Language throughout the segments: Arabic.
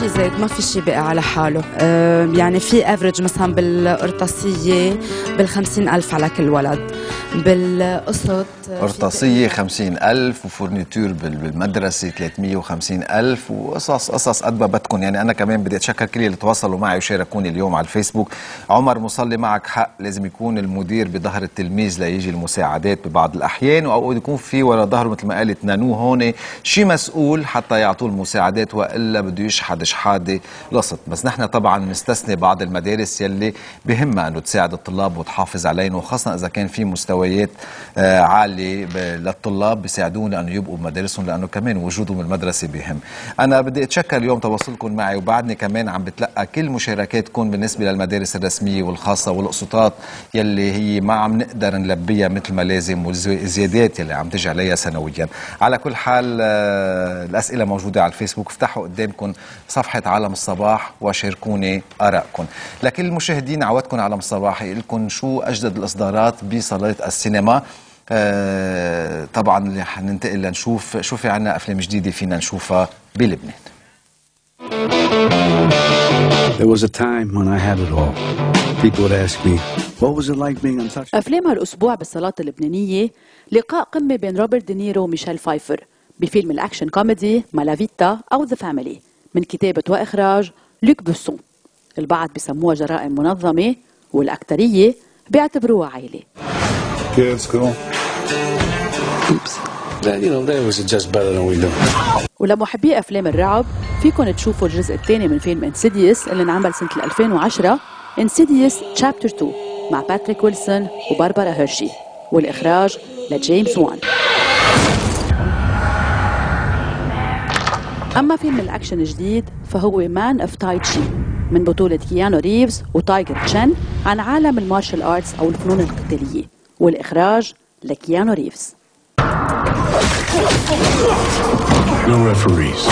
شيء زايد ما في شيء بقى على حاله. يعني في average مثلا بالقرطاسية بال ألف على كل ولد. بالقسط قرطاسية 50000 و fourniture بالمدرسة 350000 وقصص قصص قد ما بدكم يعني أنا كمان بدي أتشكر كل اللي تواصلوا معي وشاركوني اليوم على الفيسبوك. عمر مصلي معك حق لازم يكون المدير بظهر التلميذ ليجي المساعدات ببعض الأحيان أو يكون في ورا ظهره مثل ما قالت نانو هون. شي مسؤول حتى يعطوه المساعدات وإلا بده يشحد شحادة لصت. بس نحن طبعا نستثني بعض المدارس يلي بهمها أنه تساعد الطلاب وتحافظ عليهم وخاصة إذا كان في مستويات آه، عالية للطلاب بيساعدونا أنه يبقوا بمدارسهم لأنه كمان وجودهم بالمدرسة بهم. أنا بدي أتشكر اليوم تواصلكم معي وبعدني كمان عم بتلقى كل مشاركاتكم بالنسبة للمدارس الرسمية والخاصة والقسطات يلي هي ما عم نقدر نلبيها مثل ما لازم والزيادات يلي عم تجي عليها سنويا. على كل حال آه، الأسئلة موجودة على الفيسبوك افتحوا قدامكم صفحة عالم الصباح وشاركوني آرائكم. لكل المشاهدين عودكم عالم الصباح. لكم شو أجدد الإصدارات بصالات السينما. آه طبعا اللي حننتقل لنشوف شو في عنا أفلام جديدة فينا نشوفها بلبنان. There was a time when I had it all. People would ask me, what was it like being untouched? أفلام هالأسبوع بالصالات اللبنانية. لقاء قمة بين روبرت دينيرو وميشيل فايفر. بفيلم ال action comedy Malavita أو The Family. من كتابة وإخراج لوك بوسون. البعض بسموها جرائم منظمة والأكترية بيعتبروها عائلة. ولمحبي أفلام الرعب فيكن تشوفوا الجزء الثاني من فيلم Insidious اللي انعمل سنة 2010 Insidious Chapter 2 مع باتريك ويلسون وباربرا هيرشي والإخراج لجيمس وان. أما فيلم الأكشن الجديد فهو Man of Tai Chi من بطولة كيانو ريفز وتايجر تشن عن عالم ال martial arts أو الفنون القتالية والإخراج لكيانو ريفز. No referees.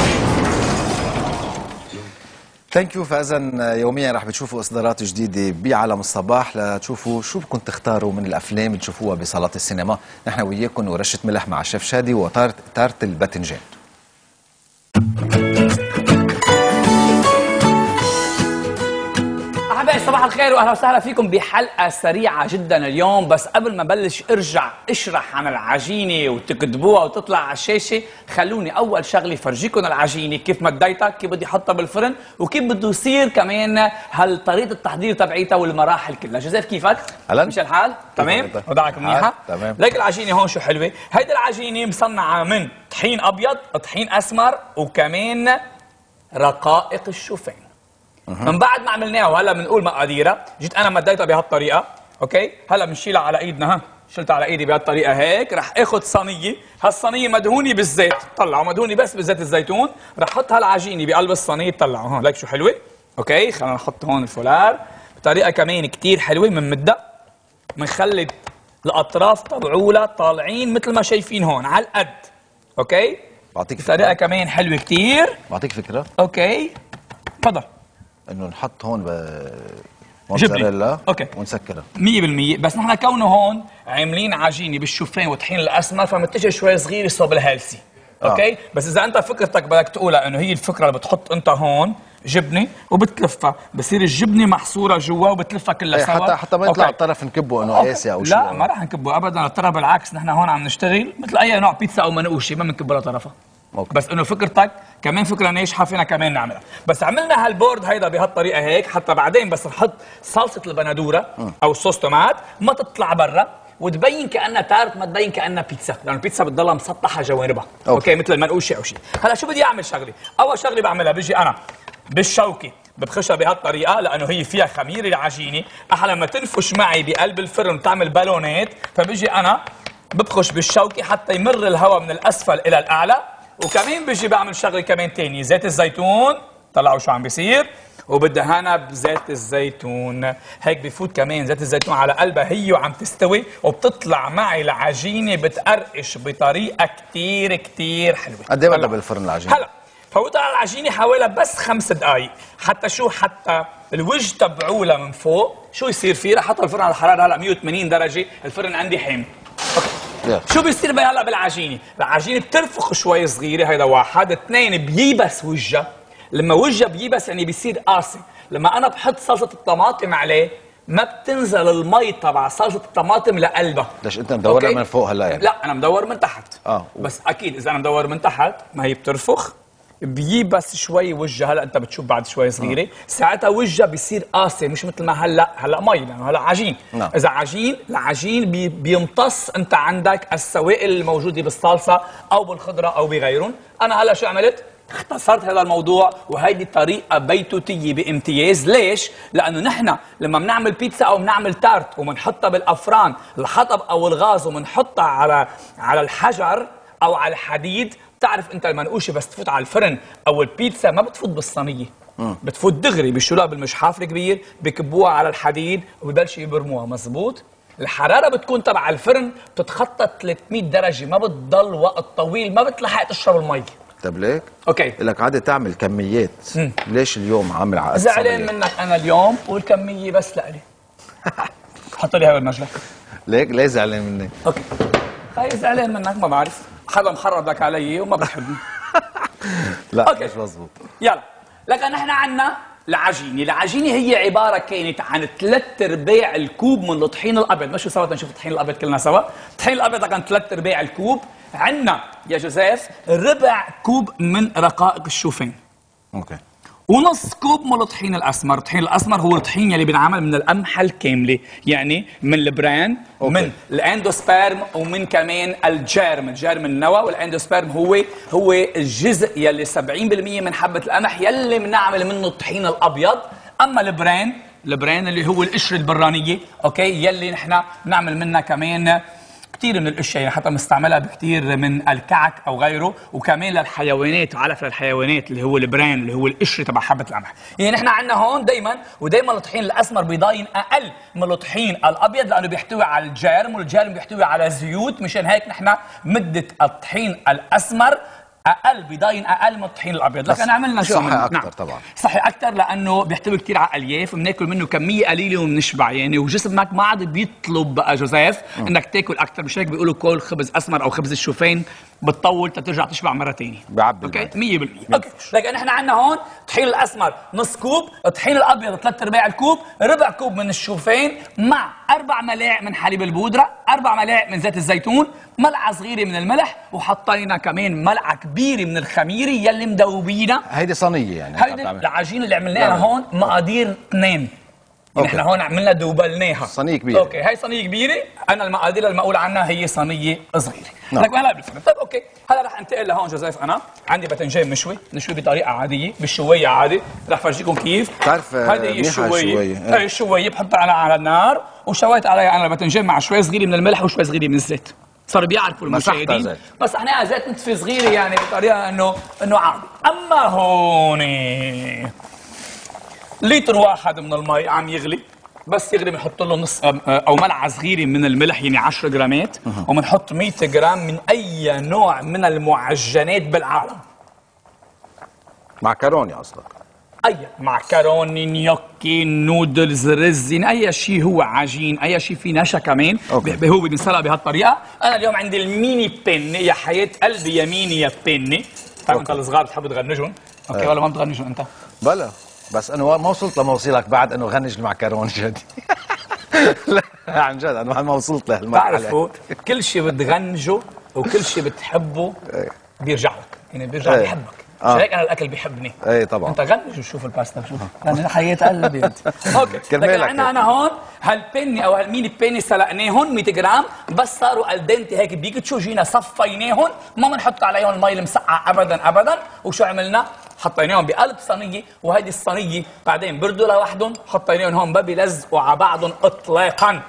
Thank you فأذا يوميا رح بتشوفوا إصدارات جديدة بعالم الصباح. لتشوفوا شو بدكم تختاروا من الأفلام تشوفوها بصالات السينما. نحن وياكم ورشة ملح مع الشيف شادي و tarte الباذنجان. صباح الخير واهلا وسهلا فيكم بحلقة سريعة جدا اليوم. بس قبل ما بلش ارجع اشرح عن العجينة وتكتبوها وتطلع على الشاشة. خلوني أول شغلة فرجيكم العجينة. كيف مديتها كيف بدي أحطها بالفرن وكيف بده يصير كمان هالطريقه التحضير تبعيتها والمراحل كلها. جوزيف كيفك؟ هلا مش الحال؟ تمام؟ وضعك منيحة؟ تمام. ليك العجينة هون شو حلوة. هيدي العجينة مصنعة من طحين أبيض طحين أسمر وكمان رقائق الشوفان. من بعد ما عملناها وهلأ بنقول مقاديرها جيت أنا مديتها بهالطريقة أوكي؟ هلأ بنشيلها على إيدنا ها؟ شلتها على إيدي بهالطريقة هيك رح آخذ صينية. هالصينية مدهونة بالزيت طلعوا. مدهونة بس بزيت الزيتون. رح أحط هالعجينه بقلب الصينية طلعوا. هون ليك شو حلوة؟ okay؟ خلينا نحط هون الفولار. بطريقة كمان كتير حلوة بنمدها بنخلي الأطراف تبعولها طالعين مثل ما شايفين هون على القد okay؟ بعطيك بطريقة فكرة. كمان حلوة كتير. بعطيك فكرة. okay؟ تفضل. إنه نحط هون. موتزاريلا. ونسكرها. 100% بس نحن كونه هون عاملين عجينة بالشوفان والطحين الأسمر فمتجه شوي صغير صوب ال healthy okay؟ بس إذا أنت فكرتك بدك تقولها إنه هي الفكرة اللي بتحط أنت هون جبنة وبتلفها. بصير الجبنة محصورة جوا وبتلفها كلها إيه، سوا. حتى حتى ما يطلع. الطرف نكبه إنه. قاسي أو شو. لا ما راح نكبه ابدا. ترى بالعكس نحن هون عم نشتغل مثل أي نوع بيتزا أو منقوشة ما بنكب ولا okay. بس إنه فكرتك كمان فكرة ناجحه فينا كمان نعملها. بس عملنا هال bord هيدا بهالطريقة هيك حتى بعدين بس نحط صلصة البندورة أو sauce tomate ما تطلع برا وتبين كأنها tarte ما تبين كأنها بيتزا. لأنه البيتزا بتضلها مسطحة جوانبها. okay. okay, okay مثل المنقوشة أو شيء. هلا شو بدي أعمل شغله أول شغله بعملها بيجي أنا بالشوكة ببخشها بهالطريقة لأنه هي فيها خميره العجينة. أحلى لما تنفش معي بقلب الفرن تعمل بالونات فبيجي أنا ببخش بالشوكة حتى يمر الهواء من الأسفل إلى الأعلى. وكمان بيجي بعمل شغله كمان تانية زيت الزيتون طلعوا شو عم بيصير؟ وبدهنها بزيت الزيتون. هيك بفوت كمان زيت الزيتون على قلبها. هي وعم تستوي وبتطلع معي العجينة بتقرقش بطريقة كتير كتير حلوة. قد إيه بدها. بالفرن العجينة؟ هلا فوتها على العجينة حوالي بس خمس دقائق حتى شو حتى الوجه تبعولها من فوق. شو يصير فيه؟ رح احطها الفرن على الحرارة هلا 180 درجة. الفرن عندي حامي. شو بيصير بقى هلا بالعجينة؟ العجينة بترفخ شوي صغيرة هيدا واحد. اثنين بيبس وجهها. لما وجهه بيبس يعني بيصير قاسي. لما أنا بحط صلصة الطماطم عليه ما بتنزل المي تبع صلصة الطماطم لقلبها. ليش أنت مدورها؟ من فوق هلا يعني؟ لا أنا مدور من تحت. آه. بس أكيد إذا أنا مدور من تحت ما هي بترفخ. بيبس شوي وجهها هلا انت بتشوف بعد شوي صغيرة. آه. ساعتها وجهها بيصير قاسي مش مثل ما هلا. هلا مي لأنه هلا عجين. نعم. إذا عجين العجين بي بيمتص أنت عندك السوائل الموجودة بالصلصة أو بالخضرة أو بغيرهم. أنا هلا شو عملت؟ اختصرت هذا الموضوع وهيدي طريقه بيتوتية بامتياز. ليش؟ لأنه نحن لما بنعمل بيتزا أو بنعمل تارت وبنحطها بالأفران الحطب أو الغاز وبنحطها على على الحجر أو على الحديد بتعرف انت المنقوشة بس تفوت على الفرن أو البيتزا ما بتفوت بالصينية. بتفوت دغري بيشيلوها بالمشحاف الكبير بكبوها على الحديد وببلشوا يبرموها. مزبوط الحرارة بتكون تبع الفرن بتتخطى 300 درجة. ما بتضل وقت طويل ما بتلحق تشرب المي. طب ليك؟ أوكي. لك عادة تعمل كميات. ليش اليوم عامل على قد زعلان؟ منك أنا اليوم والكمية بس لإلي. حط لي هاي بالمجلة. ليك؟ ليه زعلان مني؟ أوكي. هاي زعلان منك ما بعرف. حدا مخرب لك علي وما بتحبني لا أوكي. مش مزبوط يلا. لكن نحن عنا العجينة، العجينة هي عبارة كانت عن ثلاث ارباع الكوب من الطحين الابيض، مشوا سوا تنشوف الطحين الابيض كلنا سوا، الطحين الابيض كان ثلاث ارباع الكوب، عنا يا جوزيف ربع كوب من رقائق الشوفان. okay. ونص كوب من الطحين الأسمر، الطحين الأسمر هو الطحين يلي بينعمل من القمحه الكامله، يعني من البران okay. من الأندوسبيرم ومن كمان الجيرم، الجيرم النوى والأندوسبيرم هو هو الجزء يلي 70% من حبة القمح يلي بنعمل منه الطحين الأبيض، أما ال bran ال bran اللي هو القشرة البرانية، okay يلي نحن بنعمل منها كمان كثير من الأشياء يعني حتى مستعملها بكثير من الكعك أو غيره وكمان للحيوانات وعلف للحيوانات اللي هو ال bran اللي هو القشره تبع حبة القمح يعني نحن عندنا هون دائما ودائما الطحين الأسمر بيضاين أقل من الطحين الأبيض لأنه بيحتوي على ال germ وال germ بيحتوي على زيوت مشان هيك نحن مدة الطحين الأسمر أقل بيضاين أقل من الطحين الأبيض. لكن عملنا صحي عملنا؟ أكتر طبعاً. صحي أكثر لأنه بيحتوي كثير على ألياف بناكل منه كمية قليلة وبنشبع يعني وجسمك ما عاد بيطلب بقى جوزيف إنك تاكل أكثر مش هيك بيقولوا كل خبز أسمر أو خبز الشوفان بتطول ترجع تشبع مرة ثانية بعبي okay؟ المعدة. 100% okay. لكن إحنا عندنا هون الطحين الأسمر نص كوب الطحين الأبيض ثلاث أرباع الكوب ربع كوب من الشوفان مع أربع ملاعق من حليب البودرة أربع ملاعق من زيت الزيتون ملعقة صغيرة من الملح وحطينا كمان ملعقة كبيرة من الخميرة يلي مدوبينها هيدي صينية يعني. هيدي. العجينة اللي عملناها لا. هون مقادير اثنين. okay. نحن هون عملنا دوبلناها. صينية كبيرة. okay هاي صينية كبيرة. أنا المقادير المقول عنها هي صينية صغيرة. نعم. لك هلا بنفهم طيب okay. هلا رح انتقل لهون جوزيف. أنا عندي باذنجان مشوي نشوي بطريقة عادية بالشويه عادي. رح فرجيكم كيف. بتعرف، آه، هذه هي الشويه الشوية. إيه. هي الشويه بحطها على على النار وشويت عليها أنا الباذنجان مع شوي صغيرة من الملح وشوي صغيرة من الزيت. صاروا بيعرفوا المشاهدين. زيت. مسحناها زيت نتفه صغيرة يعني بطريقة إنه إنه عادي. أما هون لتر واحد من المي عم يغلي. بس يغلي بنحط له نص أم- أو ملعقة صغيرة من الملح يعني 10 جرامات. وبنحط 100 جرام من أي نوع من المعجنات بالعالم. معكروني قصدك؟ أي معكروني gnocchi noodles رز أي شيء هو عجين أي شيء فيه نشا كمان. okay. هو بينسلق بهالطريقة. أنا اليوم عندي ال mini penne يا حياة قلبي يا ميني يا بيني طيب أنت الصغار بتحب تغنجهم؟ okay ولا ما بتغنجهم أنت؟ بلا. بس أنا ما وصلت لموصلك بعد أنه غنج المعكروني جدي. لا عن جد أنا ما وصلت لهالمرحلة. بتعرفوا كل شيء بتغنجه وكل شيء بتحبه إيه. بيرجع لك. يعني بيرجع إيه. بيحبك آه. هيك أنا الأكل بيحبني. إيه طبعا. أنت غنج وشوف الباستا شوف. يعني حياة قلبي أنت. okay. كرمالك لكن عندنا هيك. أنا هون هالبني أو هال mini penne سلقناهم 100 جرام بس صاروا al dente هيك بيكتشو جينا صفيناهم ما بنحط عليهم المي المسقعة ابدا ابدا. وشو عملنا؟ حطيناهم بقلب صينيه وهيدي الصينيه بعدين بردوا لوحدهم حطيناهم هون ما بيلزقوا على بعضهم اطلاقا.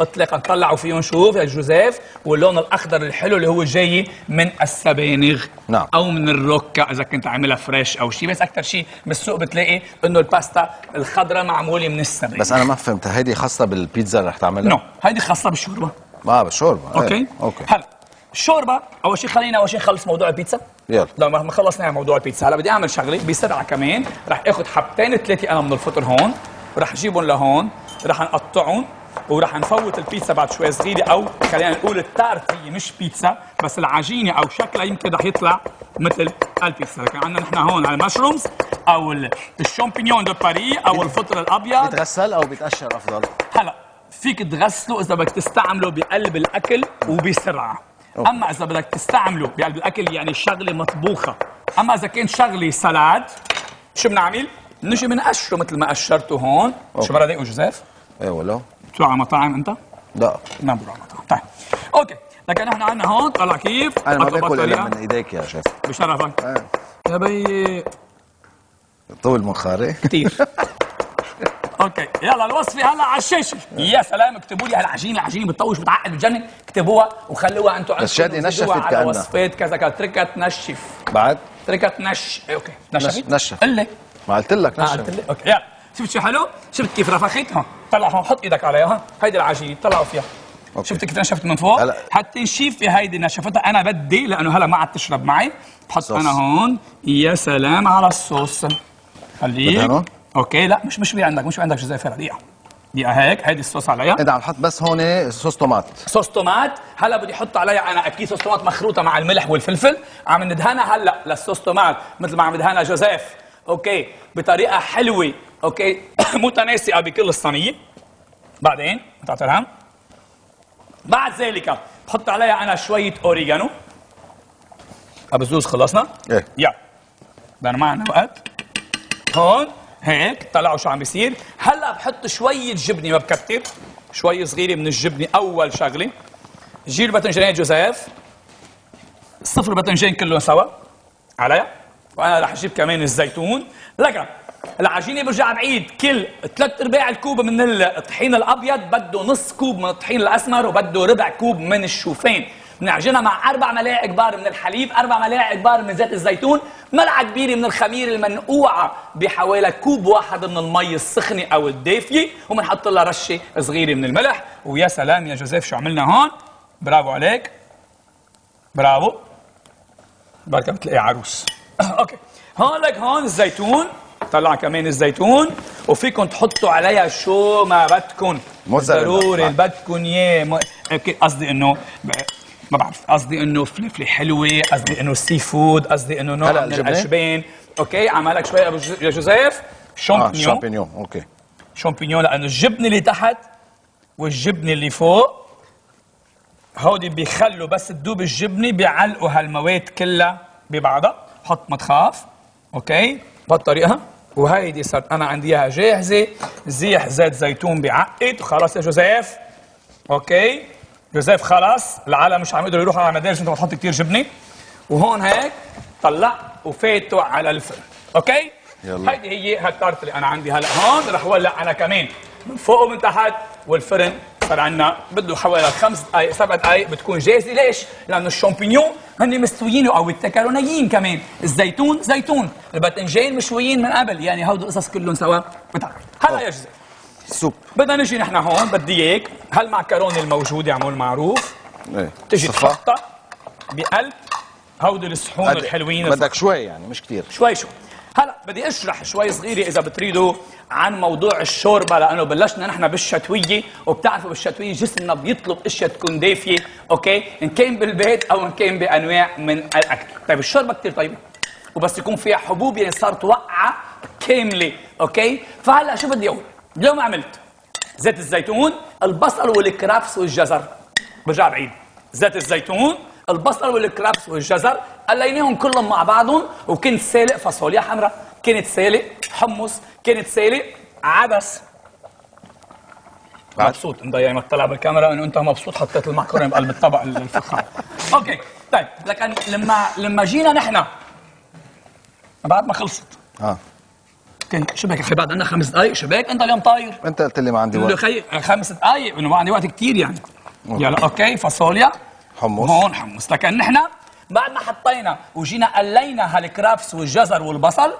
اطلاقا طلعوا فيهم شوف يا جوزيف واللون الأخضر الحلو اللي هو جاي من السبانغ نعم. أو من الروكا إذا كنت عاملها fresh أو شيء بس أكثر شيء بالسوق بتلاقي إنه الباستا الخضراء معمولة من السبانغ. بس أنا ما فهمت هيدي خاصة بالبيتزا اللي رح تعملها؟ no هيدي خاصة بالشوربة. ما بالشوربة. إيه. okay؟ okay. هلا الشوربه أول شيء خلينا أول شيء نخلص موضوع البيتزا. يلا. لما ما خلصنا موضوع البيتزا. هلا بدي أعمل شغلة بسرعة كمان. رح آخذ حبتين ثلاثة أنا من الفطر هون ورح اجيبهم لهون رح نقطعهم ورح نفوت البيتزا بعد شوي صغيرة أو خلينا نقول ال tarte هي مش بيتزا بس العجينة أو شكلها يمكن رح يطلع مثل البيتزا. لكن عندنا نحن هون على ال mushrooms أو ال- ال champignon de Paris أو الفطر الأبيض. بيتغسل أو بيتقشر أفضل؟ هلا فيك تغسله إذا بدك تستعمله بقلب الأكل وبسرعة. أما إذا بدك تستعمله بقلب الأكل يعني شغلة مطبوخة. أما إذا كان شغلة سلاد شو بنعمل نجي بنقشره مثل ما قشرته هون. أوكي. شو مرة وجوزيف؟ إيه ولو بتروح على مطاعم أنت؟ لا. ما بروح على مطاعم. طيب. أوكي. لكن نحن عندنا هون طلع كيف أنا ما باكل إلا. من إيديك يا شيف بشرفك. إيه. يا بي. طول منخاري كثير أوكي. يلا الوصفه هلا على الشاشه يا سلام اكتبوا لي هالعجينة العجينه بتطوش بتعقد بتجنن اكتبوها وخلوها أنتم بس شادي نشفت على كأنها. وصفات كذا كذا. تركها تنشف بعد؟ تركها تنش إيه، أوكي. نشفت؟ نشف. قل لي. ما قلت لك آه، قلت نشف لي. أوكي يلا. شفت شو حلو؟ شفت كيف رفخت؟ ها. طلع هون حط إيدك عليها ها. هيدي العجينة. طلعوا فيها أوكي. شفت كيف نشفت من فوق؟ هلا. حتى نشيف في هيدي نشفتها. أنا بدي لأنه هلا ما عاد تشرب معي. بحط صوص. أنا هون. يا سلام على الصوص. خليك؟ أوكي لا مش مش عندك مش عندك جزافه دقيقة. دقيقة هيك هيدي الصوص عليها انت عم تحط بس هون صوص طماط صوص طماط هلا بدي أحط عليها أنا أكيد sauce tomate مخروطة مع الملح والفلفل. عم ندهنها هلا لل sauce tomate مثل ما عم ندهنها جوزيف. okay بطريقة حلوة. okay متناسقة بكل الصينية. بعدين بتعطي الهم بعد ذلك بحط عليها أنا شوية أوريجانو. ابزوز خلصنا؟ إيه. يلا. بدنا معنا وقت هون. هيك؟ طلعوا شو عم بيصير؟ هلا بحط شوية جبنة ما بكتر. شوي صغيرة من الجبنة أول شغلة. جيل الباذنجانات جوزيف. صفر الباذنجان كلهم سوا. عليها وأنا رح أجيب كمان الزيتون. لكن العجينه برجع بعيد. كل ثلاث أرباع الكوب من الطحين الأبيض بده نص كوب من الطحين الأسمر وبده ربع كوب من الشوفان. بنعجنها مع أربع ملاعق كبار من الحليب أربع ملاعق كبار من زيت الزيتون ملعقة كبيرة من الخميره المنقوعة بحوالي كوب واحد من المي السخنة أو الدافية وبنحط لها رشة صغيرة من الملح. ويا سلام يا جوزيف شو عملنا هون؟ برافو عليك. برافو. بركة بتلاقي عروس. okay. هون لك هون الزيتون. طلع كمان الزيتون. وفيكم تحطوا عليها شو ما بدكم. ضروري بدكم اياه okay، قصدي إنه ما بعرف. قصدي إنه فلفله حلوة قصدي إنه seafood قصدي إنه نوع من؟ الأجبان okay عملك شوي جو- يا جوزيف. champignon champignon okay. champignon لأنه الجبنة اللي تحت والجبنة اللي فوق هودي بيخلوا بس تدوب الجبنة بيعلقوا هالمواد كلها ببعضها. حط ما تخاف. okay؟ بهالطريقه وهيدي صارت أنا عندي إياها جاهزة. زيح زيت زيتون بعقل. خلاص يا جوزيف. okay؟ جوزيف خلاص. العالم مش عم يقدروا يروحوا على مدارس انت بتحط كثير جبنة. وهون هيك طلع وفاتوا على الفرن. okay؟ يلا. هيدي هي هالتارت اللي أنا عندي هلا. هون رح ولع أنا كمان. من فوق ومن تحت والفرن صار عندنا بده حوالي خمس دقائق سبع دقائق بتكون جاهزة. ليش؟ لأنه الشامبينيون هن مستويين أو التكر نيين كمان. الزيتون زيتون. الباذنجان مشويين من قبل. يعني هودو القصص كلهم سوا. بتعرف. هلا يا جزء سوب. بدنا نجي نحن هون بدي إياك. هالمعكرونه الموجودة عمول معروف؟ إيه. تجي. تحطها بقلب. هودي الصحون الحلوين. بدك شوي يعني مش كتير. شوي شوي. هلا بدي أشرح شوي صغيرة إذا بتريدوا عن موضوع الشوربة لأنه بلشنا نحن بالشتوية وبتعرفوا بالشتوية جسمنا بيطلب أشياء تكون دافية okay؟ إن كان بالبيت أو إن كان بأنواع من الأكل. طيب الشوربة كثير طيبة وبس يكون فيها حبوب يعني صارت وقعه كاملة okay؟ فهلا شو بدي أقول؟ اليوم عملت زيت الزيتون البصل والكرافس والجزر. برجع بعيد. زيت الزيتون البصل والكرافس والجزر قليناهم كلهم مع بعضهم وكنت سالق فاصوليا حمراء كنت سالق حمص كنت سالق عدس؟ مبسوط. انت يعني ما تطلع بالكاميرا انه انت مبسوط حطيت المعكرونه بقلب الطبق الفخار. okay. طيب. لكن لما لما جينا نحن بعد ما خلصت آه. okay شو بك أخي بعد عندنا خمس دقائق شو بك انت اليوم طاير انت قلت لي ما عندي وقت خي خمس دقائق انه ما عندي وقت كثير يعني يلا okay فاصوليا حمص. هون حمص لكن نحن بعد ما حطينا وجينا قلينا هالكرافس والجزر والبصل.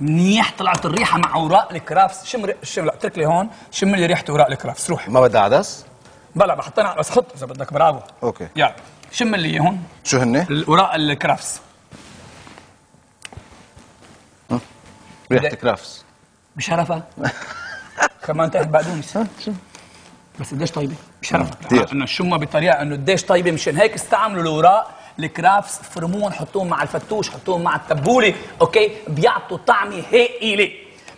منيح طلعت الريحه مع اوراق الكرافس شم ري... شم لا اترك لي هون شم لي ريحه اوراق الكرافس روح ما بدي عدس بلا بحطينا بس حط اذا بدك برافو okay يلا شم لي هون شو هن الاوراق الكرافس ريحه كرافس بشرفها كمان تحت بقدونس بس قديش طيبة؟ بشرفها كتير. انه الشمه بطريقه إنه قديش طيبة مشان هيك استعملوا الأوراق. الكرافس فرموهم حطوهم مع الفتوش حطوهم مع التبولة okay؟ بيعطوا طعمة هائلة.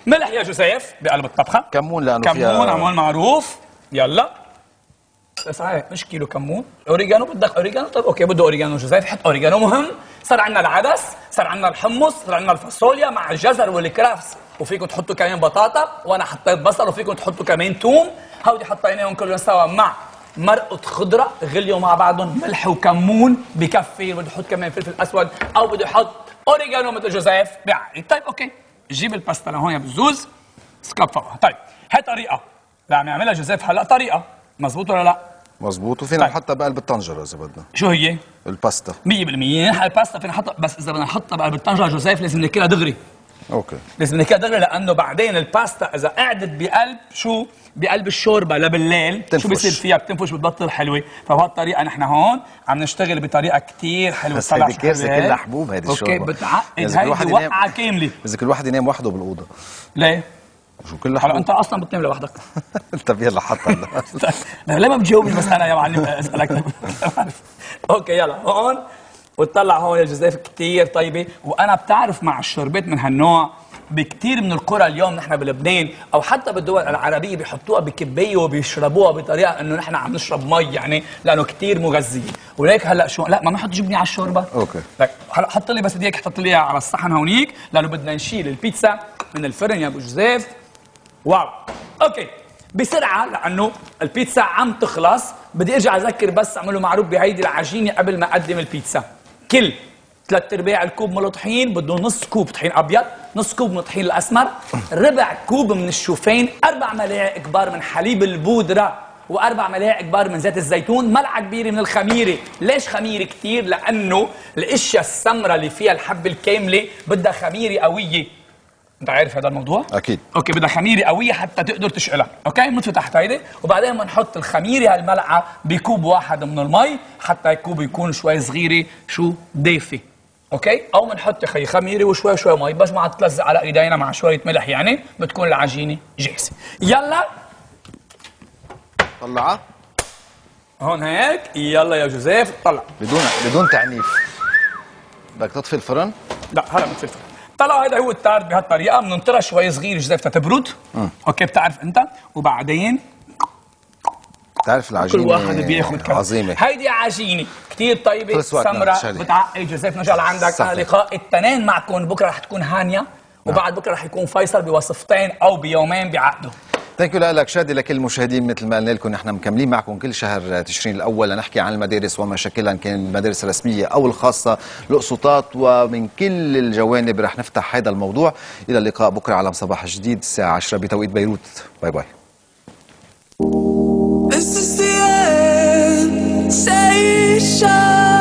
ملح يا جوزيف؟ بقلب الطبخه كمون لأنه كمون عمول معروف. يلا. صحيح مش كيلو كمون أوريجانو بدك أوريجانو؟ طيب okay بده أوريجانو جوزيف حط أوريجانو مهم. صار عندنا العدس صار عندنا الحمص صار عندنا الفاصوليا مع الجزر والكرافس وفيكم تحطوا كمان بطاطا وأنا حطيت بصل وفيكم تحطوا كمان توم. هودي حطيناهم كلهم سوا مع مرقة خضرة. غليوا مع بعضهم ملح وكمون بكفي. بده يحط كمان فلفل أسود أو بده يحط أوريجانو مثل جوزيف بعقلي طيب okay. جيب الباستا لهون يا بزوز سكاب فوقها. طيب هاي طريقة. اللي عم يعملها جوزيف هلا. طريقة. مزبوط ولا لا؟ مزبوط وفينا طيب. نحطها بقلب الطنجرة إذا بدنا. شو هي؟ 100% الباستا نحن الباستا فينا نحطها بس إذا بدنا نحطها بقلب الطنجرة جوزيف لازم ناكلها دغري. okay. لازم ناكلها دغري لأنه بعدين الباستا إذا قعدت بقلب شو؟ بقلب الشوربة لبالليل بتنفش. شو بيصير فيها؟ بتنفش بتبطل حلوة. فبهالطريقه نحن هون عم نشتغل بطريقة كثير حلوة. بس هيدي هيك. كلها حبوب هيدي okay الشوربة. بتعقد. هيدي وقعة كاملة. إذا كل واحد ينام وحده بالأوضة. ليه؟ شو هلا حبوب. انت أصلا بتنام لوحدك. طب يلا حط هلا ليه ما بتجاوبني بس أنا يا معلم أسألك. okay يلا. هون وتطلع هون الجزائف كتير طيبة. وأنا بتعرف مع الشوربات من هالنوع بكتير من القرى اليوم نحن بلبنان أو حتى بالدول العربية بيحطوها بكباية وبيشربوها بطريقة إنه نحن عم نشرب مي يعني لأنه كتير مغذية. وليك هلأ شو؟ لا ما نحط جبنة على الشوربة. okay. لك هلأ حط لي بس ايديك حط لي على الصحن هونيك لأنه بدنا نشيل البيتزا من الفرن يا أبو جوزيف. wow. okay. بسرعة لأنه البيتزا عم تخلص. بدي أرجع أذكر بس اعملوا معروف بهيدي العجينة قبل ما أقدم البيتزا. كل ثلاث أرباع الكوب من الطحين بده نص كوب طحين أبيض نص كوب من الطحين الأسمر ربع كوب من الشوفين أربع ملاعق كبار من حليب البودرة وأربع ملاعق كبار من زيت الزيتون. ملعقة كبيرة من الخميرة. ليش خميرة كتير؟ لأنه الاشياء السمراء اللي فيها الحبة الكاملة بدها خميرة قوية. انت عارف هذا الموضوع؟ أكيد. okay بدها خميرة قوية حتى تقدر تشقلها. okay بنطفي تحت هيدي وبعدين بنحط الخميرة هالملعقة بكوب واحد من المي حتى الكوب يكون شوي صغيرة شو؟ دافي okay؟ أو بنحط خي خميرة وشوي شوي مي بس ما عاد تلزق على إيدينا مع شوية ملح يعني بتكون العجينة جاهزة. يلا. طلعها. هون هيك. يلا يا جوزيف طلع. بدون بدون تعنيف. بدك تطفي الفرن؟ لا هلا بتفلفل طلعوا هذا هو التارت بهالطريقة بننطرها شوي صغير جوزيف تتبرد okay بتعرف أنت؟ وبعدين بتعرف كل العجينة واحد بياخذ كم عظيمة. هيدي عجينة. كثير طيبة سمراء. بتعقد جوزيف نرجع لعندك. صحيح. أنا لقاء الاثنين معكم بكرة رح تكون هانيا وبعد بكرة رح يكون فيصل بوصفتين أو بيومين بعقده. Thank you لك شادي لكل المشاهدين مثل ما قلنا لكم نحن مكملين معكم كل شهر تشرين الأول. لنحكي عن المدارس ومشاكلها إن كان المدارس الرسميه أو الخاصة القسطات ومن كل الجوانب رح نفتح هذا الموضوع. إلى اللقاء بكرة على صباح جديد الساعة 10 بتوقيت بيروت. Bye bye. This is the end. Station.